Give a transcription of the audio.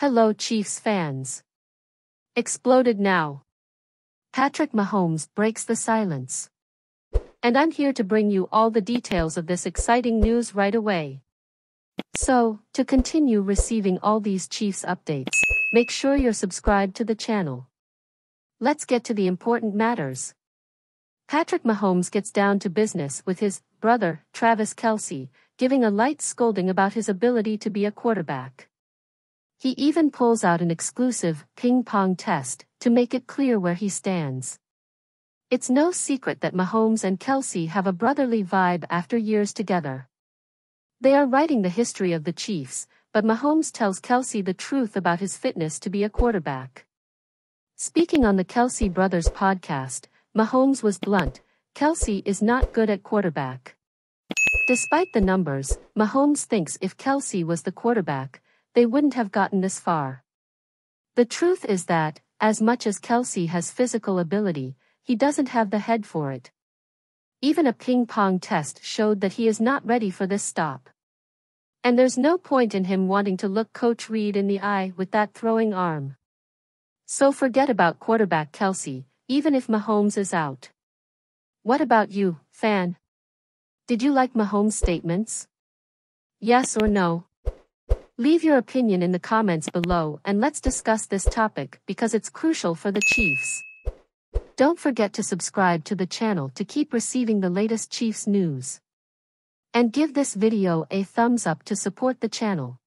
Hello Chiefs fans. Exploded now. Patrick Mahomes breaks the silence. And I'm here to bring you all the details of this exciting news right away. So, to continue receiving all these Chiefs updates, make sure you're subscribed to the channel. Let's get to the important matters. Patrick Mahomes gets down to business with his brother, Travis Kelce, giving a light scolding about his ability to be a quarterback. He even pulls out an exclusive ping pong test to make it clear where he stands. It's no secret that Mahomes and Kelce have a brotherly vibe after years together. They are writing the history of the Chiefs, but Mahomes tells Kelce the truth about his fitness to be a quarterback. Speaking on the Kelce Brothers podcast, Mahomes was blunt, Kelce is not good at quarterback. Despite the numbers, Mahomes thinks if Kelce was the quarterback, they wouldn't have gotten this far. The truth is that, as much as Kelce has physical ability, he doesn't have the head for it. Even a ping pong test showed that he is not ready for this stop. And there's no point in him wanting to look Coach Reid in the eye with that throwing arm. So forget about quarterback Kelce, even if Mahomes is out. What about you, fan? Did you like Mahomes' statements? Yes or no? Leave your opinion in the comments below and let's discuss this topic because it's crucial for the Chiefs. Don't forget to subscribe to the channel to keep receiving the latest Chiefs news. And give this video a thumbs up to support the channel.